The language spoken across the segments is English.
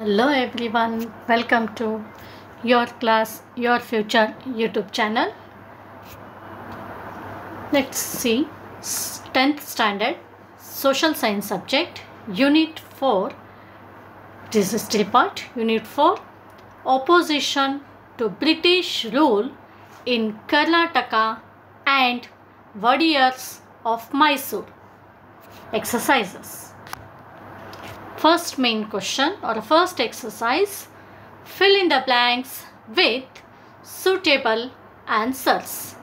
Hello everyone, welcome to your class, your future YouTube channel. Let's see 10th standard social science subject, unit 4. This is history part, unit 4 opposition to British rule in Karnataka and Wadiyars of Mysore. Exercises. First main question or the first exercise fill in the blanks with suitable answers.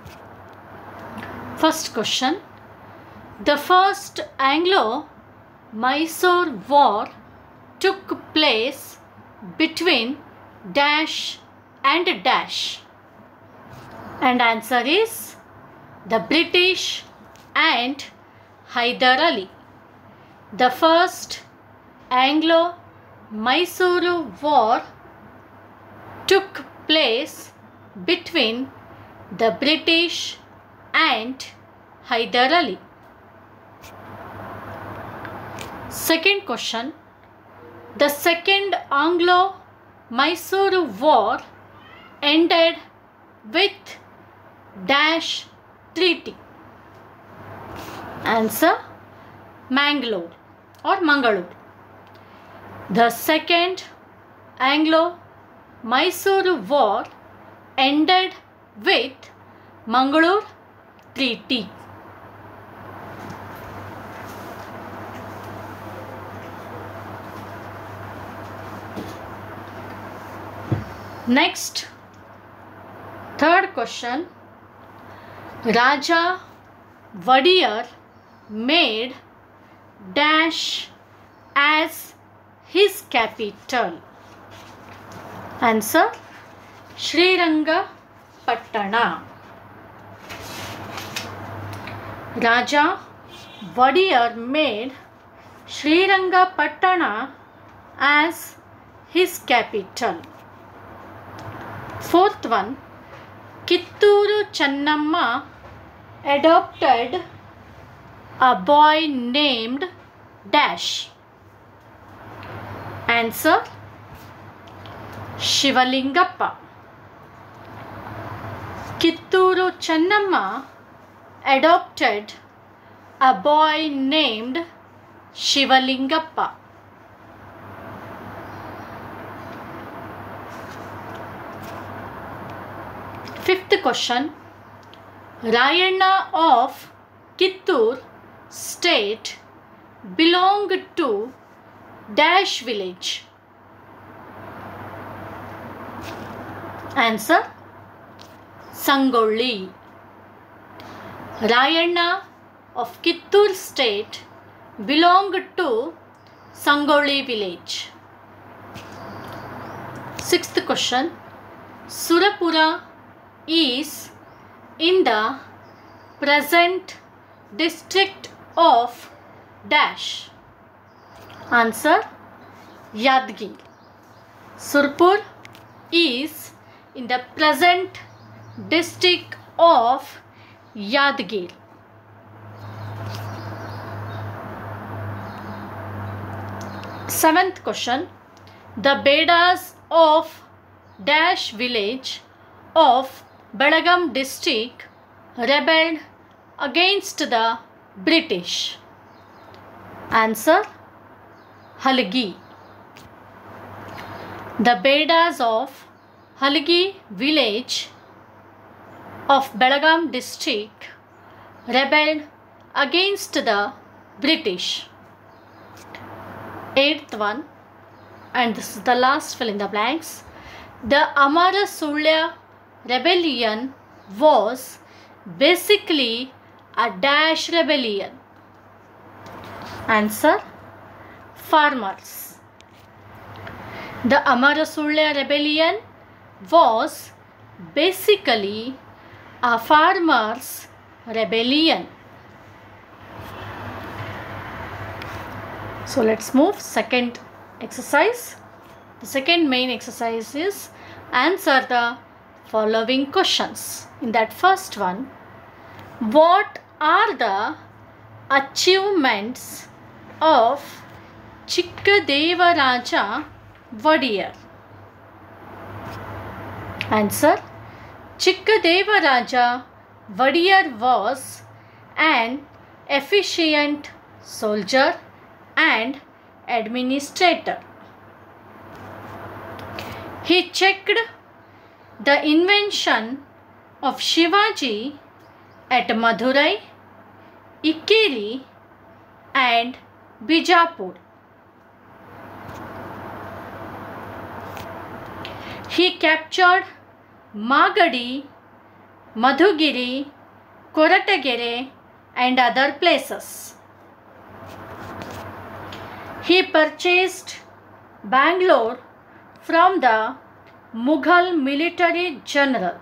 First question The first Anglo Mysore war took place between dash and dash and answer is the British and Hyder Ali. The first Anglo Mysore War took place between the British and Hyder Ali. Second question The second Anglo Mysore War ended with dash treaty. Answer Mangalore or Mangalore. The second Anglo Mysore War ended with Mangalore Treaty. Next, third question Raja Wadiyar made dash as his capital. Answer Srirangapatna. Raja Wadiyar made Srirangapatna as his capital. Fourth one Kitturu Channamma adopted a boy named Dash. Answer Shivalingappa. Kitturu Channamma adopted a boy named Shivalingappa. Fifth question Rayana of Kittur state belonged to dash village. Answer Sangolli. Rayana of Kittur state belonged to Sangolli village. Sixth question Surapura is in the present district of dash answer yadgir surpur is in the present district of yadgir. Seventh question. The bedas of dash village of belagam district rebelled against the British? Answer Halgi. The Bedas of Halgi village of Belagaum district rebelled against the British. Eighth one, and this is the last fill in the blanks. The Amara Sulya rebellion was basically a dash rebellion. Answer Farmers. The Amarasulya rebellion was basically a farmers' rebellion. So let's move second exercise. The second main exercise is answer the following questions. In that first one, what are the achievements of Chikkadevaraja Wadiyar? Answer Chikkadevaraja Wadiyar was an efficient soldier and administrator. He checked the invention of Shivaji at Madurai, Ikkeri and Bijapur. He captured Magadi, Madhugiri, Koratagere and other places. He purchased Bangalore from the Mughal military general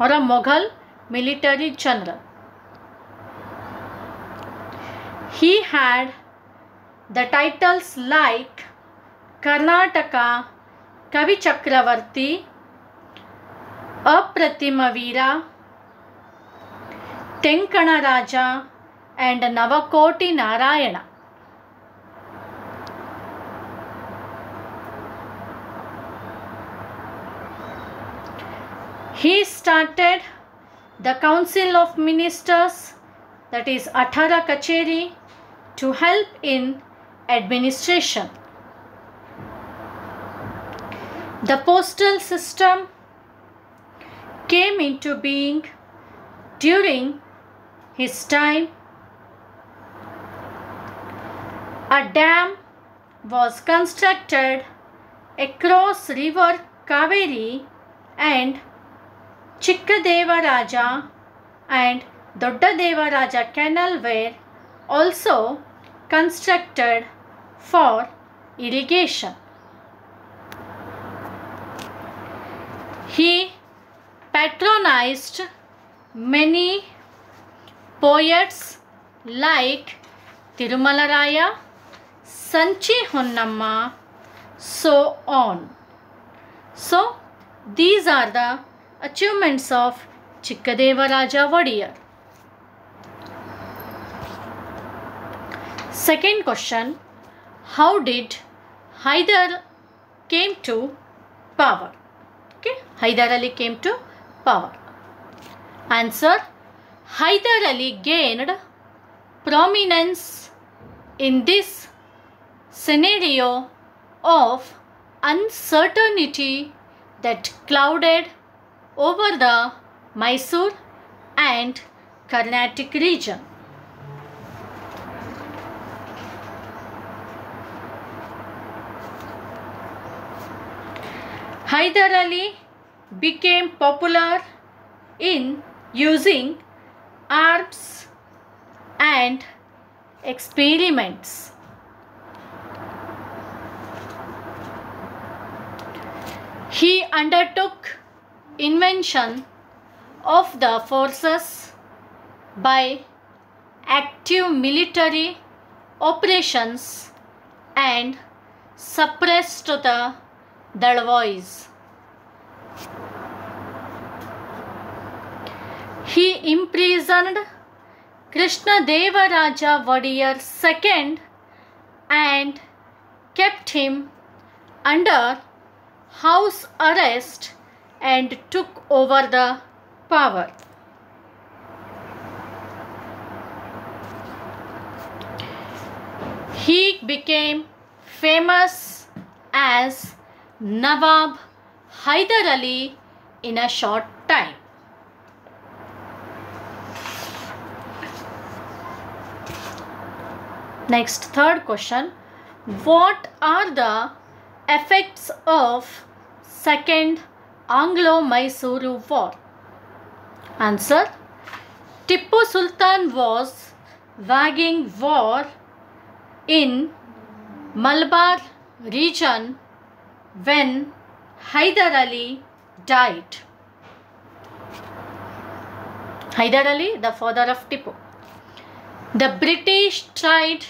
or a Mughal military general. He had the titles like Karnataka Kavi Chakravarti, Apratima Veera, Tenkana Raja and Navakoti Narayana. He started the Council of Ministers that is Athara Kacheri to help in administration. The postal system came into being during his time. A dam was constructed across river Kaveri and Chikkadevaraja and Doddadeva Raja canal were also constructed for irrigation. He patronized many poets like Tirumalaraya, Sanchi Honnamma, so on. So, these are the achievements of Chikkadevaraja Wadiyar. Second question How did Hyder came to power? Hyder Ali came to power. Answer Hyder Ali gained prominence in this scenario of uncertainty that clouded over the Mysore and Carnatic region. Hyder Ali became popular in using arms and experiments. He undertook invention of the forces by active military operations and suppressed the Dalvois. He imprisoned Krishna Devaraja Wadiyar II and kept him under house arrest and took over the power. He became famous as Nawab Hyder Ali in a short time. Next, third question. What are the effects of Second Anglo-Mysuru War? Answer. Tippu Sultan was waging war in Malabar region when Hyder Ali died. Hyder Ali, the father of Tippu. The British tried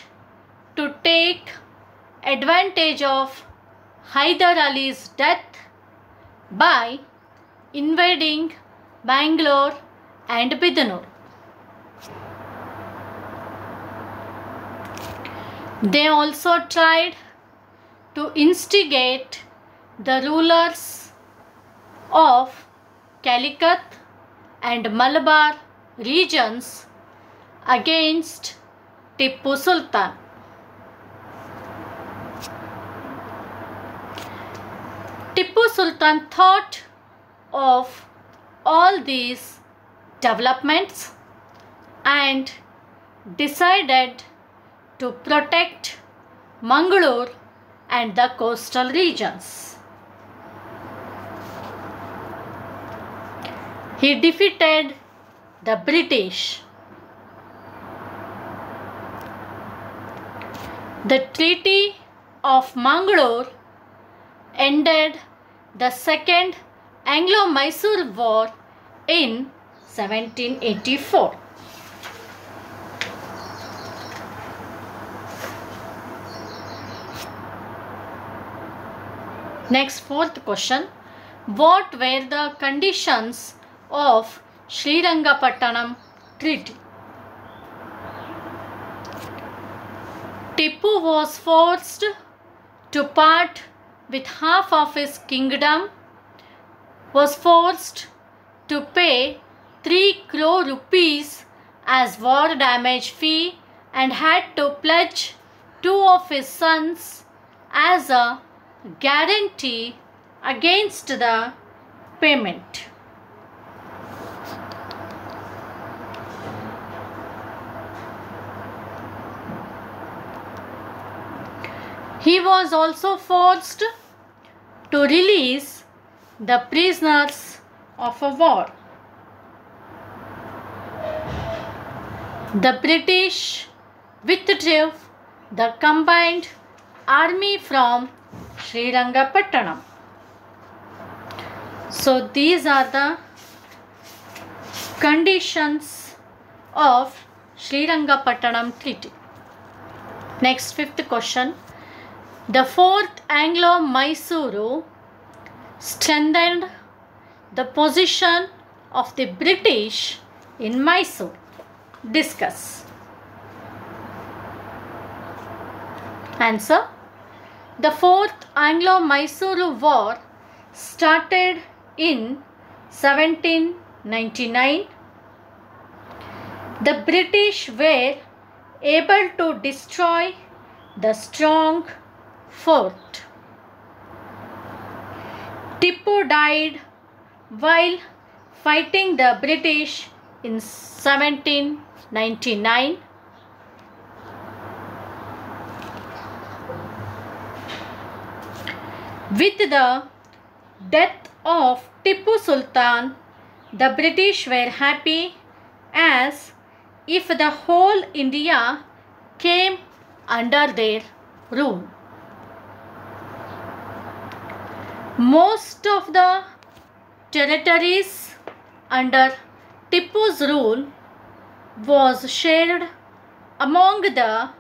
to take advantage of Hyder Ali's death by invading Bangalore and Bidanur. They also tried to instigate the rulers of Calicut and Malabar regions against Tipu Sultan. Tipu Sultan thought of all these developments and decided to protect Mangalore and the coastal regions. He defeated the British. The Treaty of Mangalore ended the Second Anglo-Mysore War in 1784. Next fourth question. What were the conditions of Srirangapattanam Treaty? Tipu was forced to part with half of his kingdom, was forced to pay 3 crore rupees as war damage fee and had to pledge two of his sons as a guarantee against the payment. He was also forced to release the prisoners of a war. The British withdrew the combined army from Sri Srirangapattanam. So these are the conditions of Sri Srirangapattanam Treaty. Next fifth question. The fourth Anglo-Mysuru strengthened the position of the British in Mysore. Discuss. Answer. The fourth Anglo-Mysuru war started in 1799. The British were able to destroy the strong fort. Tipu died while fighting the British in 1799. With the death of Tipu Sultan, the British were happy as if the whole India came under their rule. Most of the territories under Tipu's rule was shared among the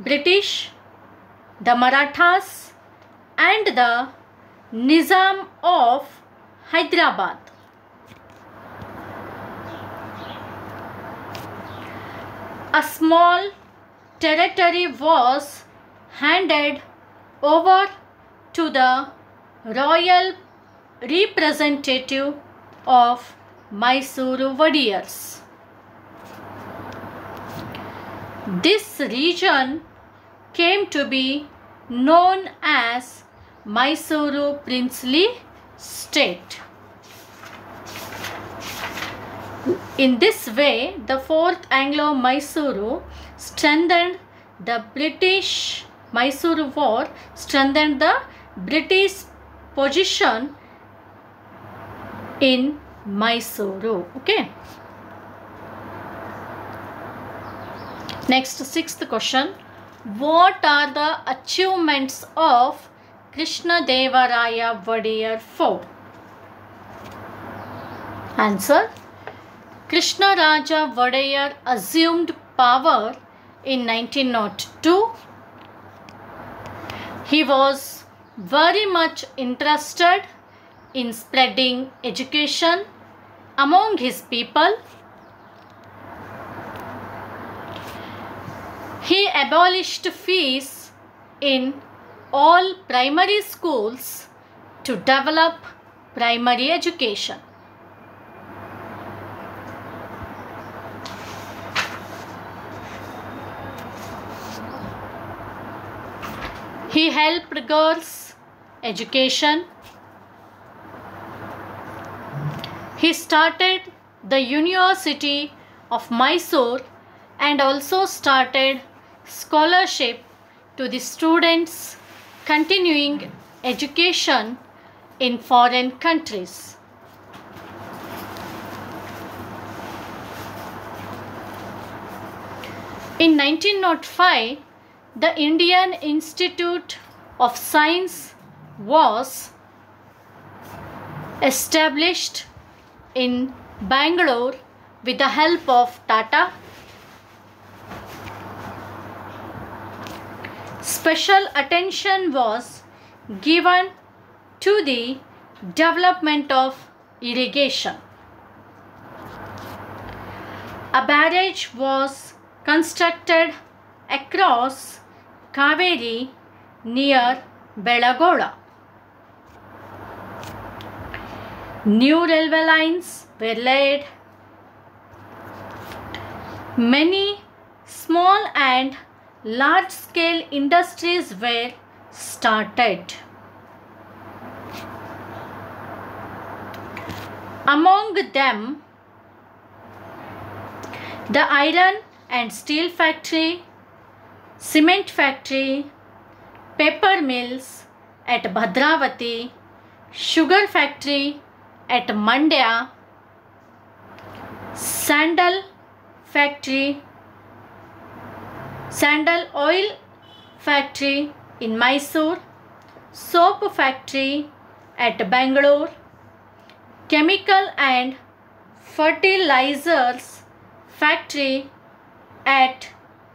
British, the Marathas and the Nizam of Hyderabad. A small territory was handed over to the royal representative of Mysuru Wadiyars. This region came to be known as Mysuru Princely State. In this way, the fourth Anglo-Mysuru strengthened the British Mysuru war strengthened the British position in Mysuru. Okay. Next, sixth question. What are the achievements of Krishna Devaraya Wadiyar Fort? Answer. Krishna Raja Wadiyar assumed power in 1902. He was very much interested in spreading education among his people. He abolished fees in all primary schools to develop primary education. He helped girls' education. He started the University of Mysore and also started scholarship to the students continuing education in foreign countries. In 1905, the Indian Institute of Science was established in Bangalore with the help of Tata. Special attention was given to the development of irrigation. A barrage was constructed across Kaveri near Belagola. New railway lines were laid. Many small and large scale industries were started. Among them, the iron and steel factory, cement factory, paper mills at Bhadravati, sugar factory at Mandya, sandal factory, sandal oil factory in Mysore, soap factory at Bangalore, chemical and fertilizers factory at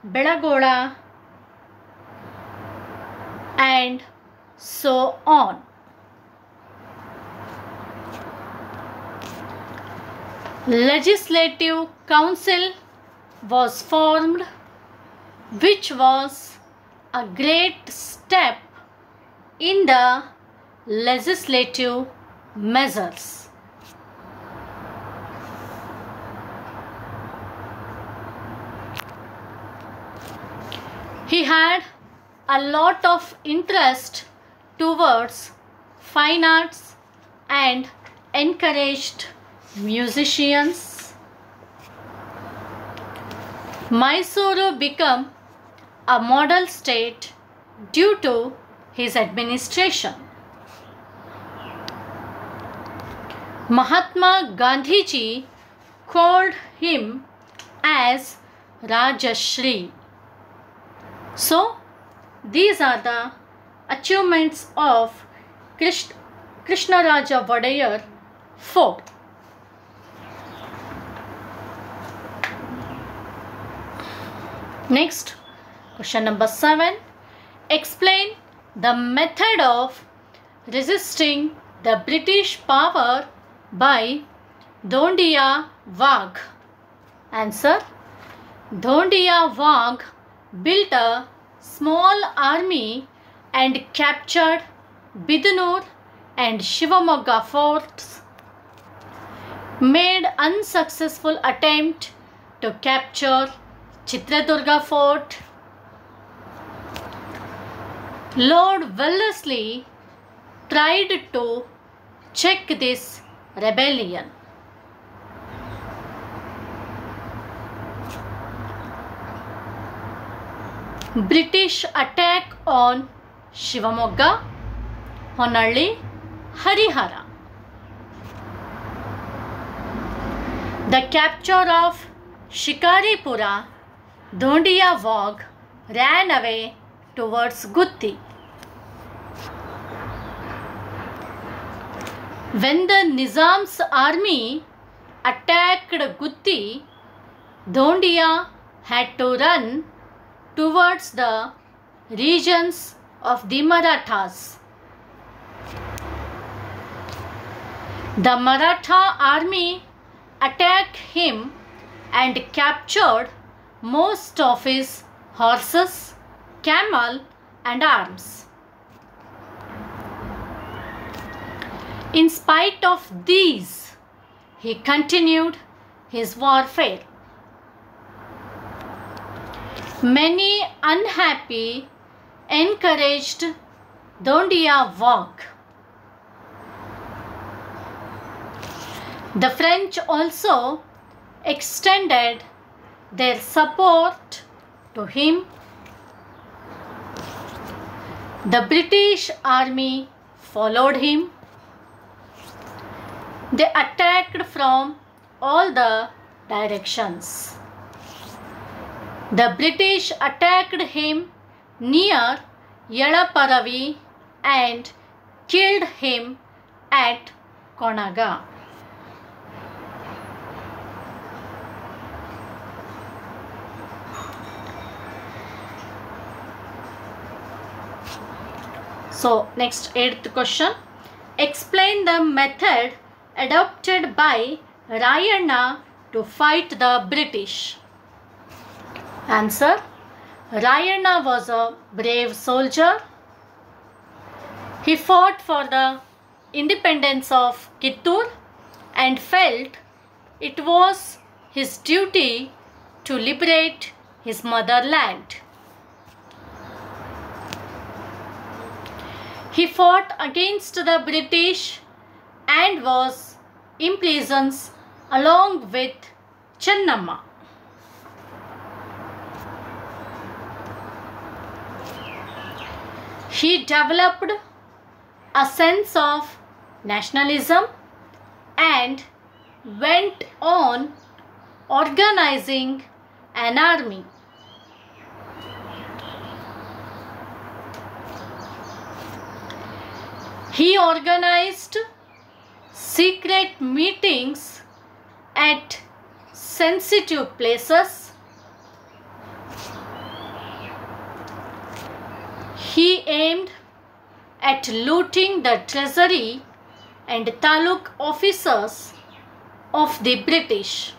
Belagola and so on. Legislative Council was formed which was a great step in the legislative measures. He had a lot of interest towards fine arts and encouraged musicians. Mysuru became a model state due to his administration. Mahatma Gandhi ji called him as Rajarshi. So, these are the achievements of Krish- Krishnaraja Wadiyar fort. Next, question number 7. Explain the method of resisting the British power by Dhondia Wagh. Answer Dhondia Wagh built a small army and captured Bidanur and Shivamogga forts, made unsuccessful attempt to capture Chitradurga fort. Lord Wellesley tried to check this rebellion. British attack on Shivamogga, Honalli, Harihara. The capture of Shikaripura, Dhondia Wagh ran away towards Gutti. When the Nizam's army attacked Gutti, Dhondia had to run towards the regions of the Marathas. The Maratha army attacked him and captured most of his horses, camel and arms. In spite of these, he continued his warfare. Many unhappy encouraged Dhondia Wagh. The French also extended their support to him. The British army followed him. They attacked from all the directions. The British attacked him near Yelaparavi and killed him at Konaga. So next eighth question. Explain the method adopted by Rayana to fight the British. Answer. Rayana was a brave soldier. He fought for the independence of Kittur and felt it was his duty to liberate his motherland. He fought against the British and was imprisoned along with Chennamma. He developed a sense of nationalism and went on organizing an army. He organized secret meetings at sensitive places. He aimed at looting the treasury and taluk officers of the British.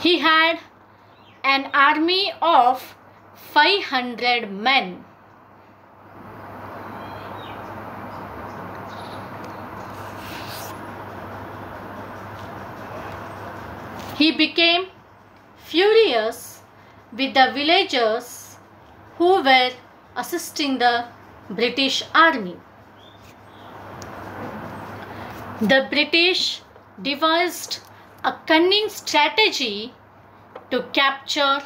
He had an army of 500 men. He became furious with the villagers who were assisting the British army. The British devised a cunning strategy to capture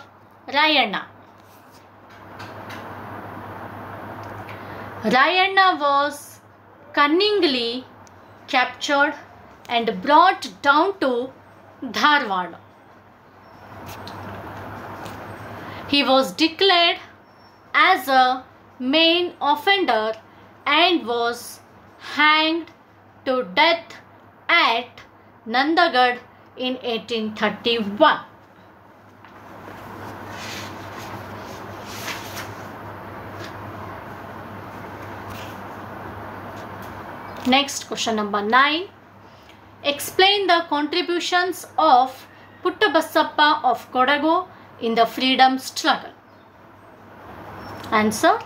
Rayana. Rayana was cunningly captured and brought down to Dharwad. He was declared as a main offender and was hanged to death at Nandagad in 1831. Next question number 9. Explain the contributions of Puttabasappa of Kodagu in the freedom struggle. Answer.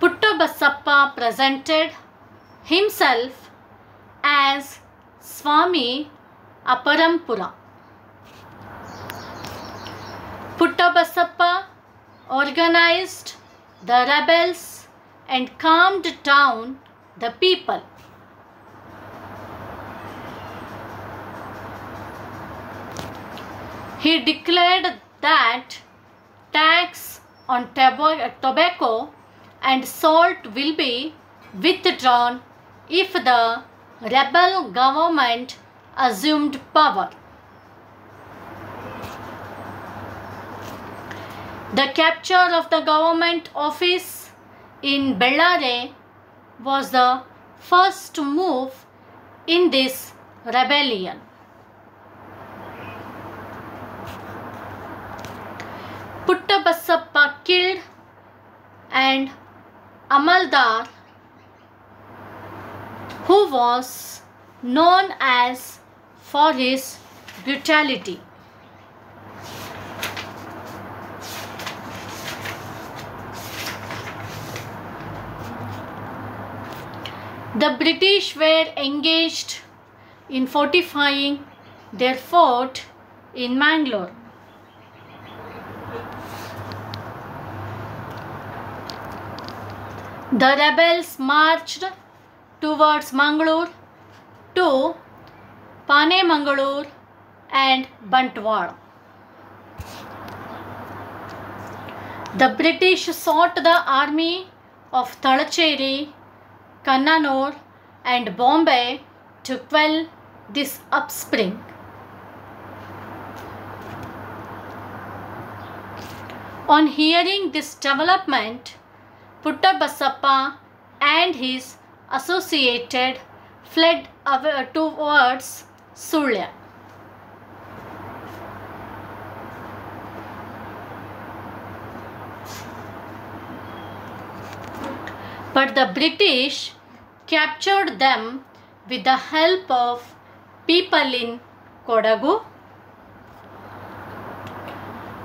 Puttabasappa presented himself as Swami Aparampara. Puttabasappa organized the rebels and calmed down the people. He declared that tax on tobacco and salt will be withdrawn if the rebel government assumed power. The capture of the government office in Bellare was the first move in this rebellion. Puttabasappa killed and Amaldar who was known as for his brutality. The British were engaged in fortifying their fort in Mangalore. The rebels marched towards Mangalore to Panemangalore and Bantwal. The British sought the army of Talacheri, Kannanur and Bombay to quell this upspring. On hearing this development, Puttabasappa and his associated fled away towards Sulya. But the British captured them with the help of people in Kodagu.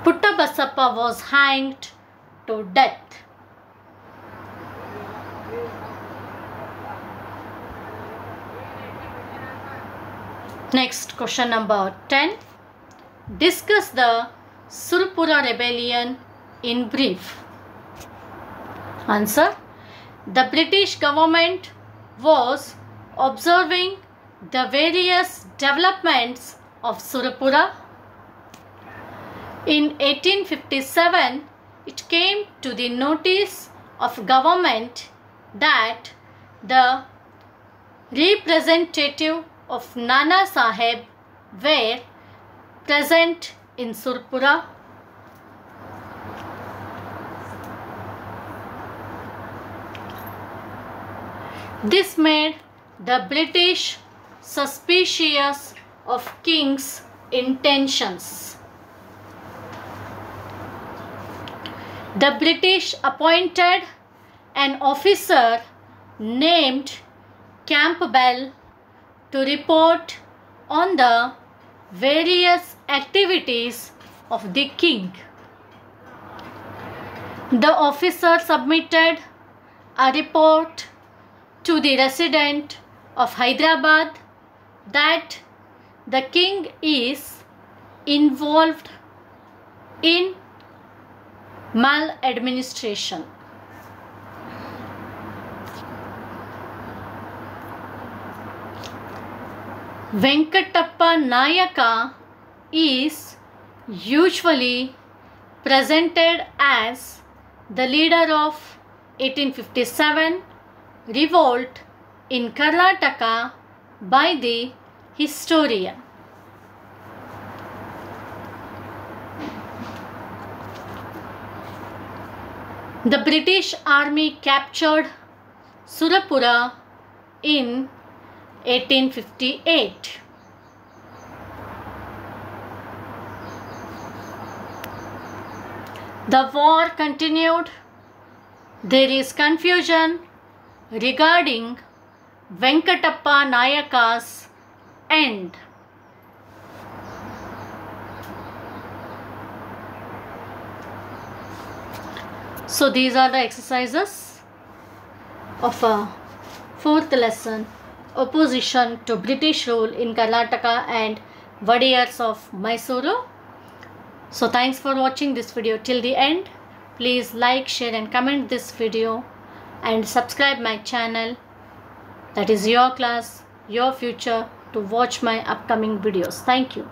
Puttabasappa was hanged to death. Next question number 10. Discuss the Surpura rebellion in brief. Answer. The British government was observing the various developments of Surapura. In 1857, it came to the notice of government that the representative of Nana Sahib were present in Surpura. This made the British suspicious of king's intentions. The British appointed an officer named Campbell to report on the various activities of the king. The officer submitted a report to the resident of Hyderabad that the king is involved in maladministration. Venkatappa Nayaka is usually presented as the leader of 1857 revolt in Karnataka by the historian. The British army captured Surapura in 1858. The war continued. There is confusion regarding Venkatappa Nayaka's end. So these are the exercises of a fourth lesson opposition to British rule in Karnataka and Wadiyars of Mysuru. So thanks for watching this video till the end. Please like, share and comment this video and subscribe my channel. That is your class, your future to watch my upcoming videos. Thank you.